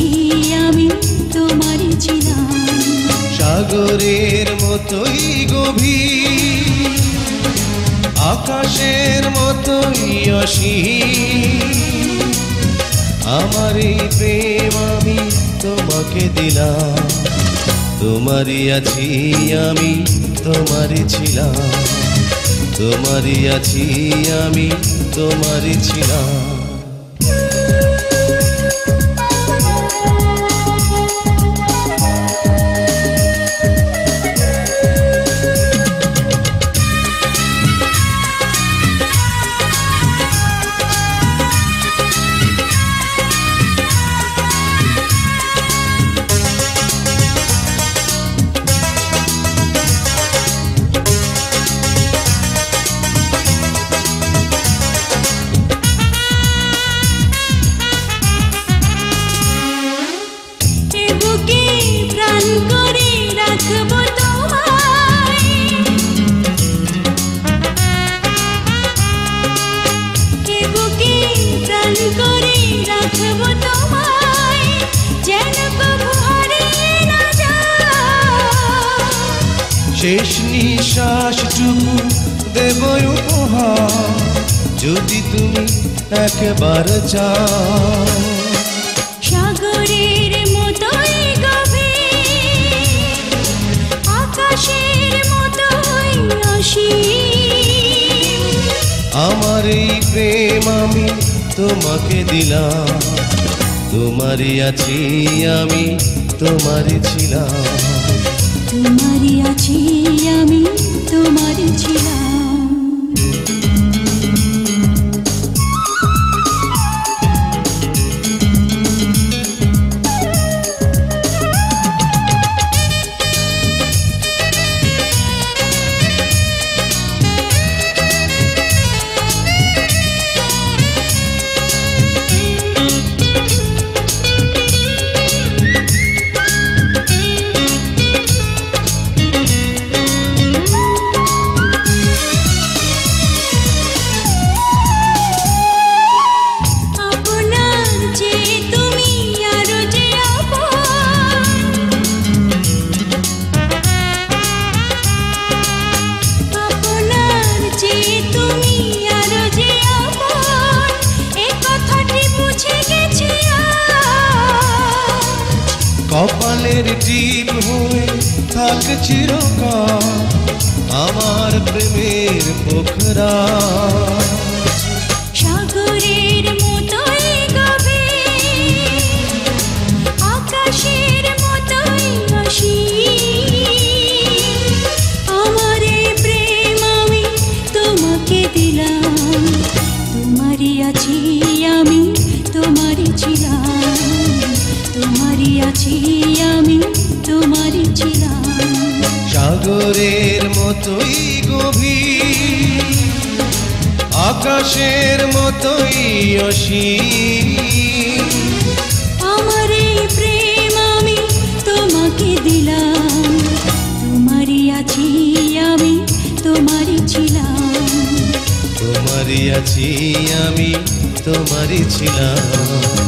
সত্যি আমি তোমার ছিলাম সাগরের মতোই গভীর, আকাশের মতোই অসীম। আমার প্রেম আমি তোমাকে দিলাম, তোমারই আছি আমি, তোমারই ছিলাম। তোমারই আছি আমি, তোমারই ছিলাম। শেষ নিঃশ্বাসটুকু দেব উপহার যদি তুমি একবার চাও। আমার এই প্রেম আমি তোমাকে দিলাম। তোমারই আছি আমি, তোমারই ছিলাম। তোমারই আছি আমি, তোমারই ছিলাম। কপালের টিপ হয়ে থাক চিরকাল আমার প্রেমের পোখরা আছি আমি তোমারই ছিলাম সাগরের মতোই গভীর আকাশের মতোই অসীম। আমার এই প্রেম আমি তোমাকে দিলাম তোমারই আছি আমি তোমারই ছিলাম তোমারই আছি আমি তোমারই ছিলাম